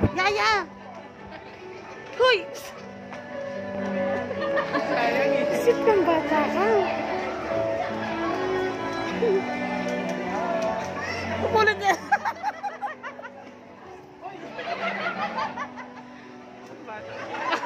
Yaya! Hoy! Sit kang bata ka. Kumulit niya. Bata.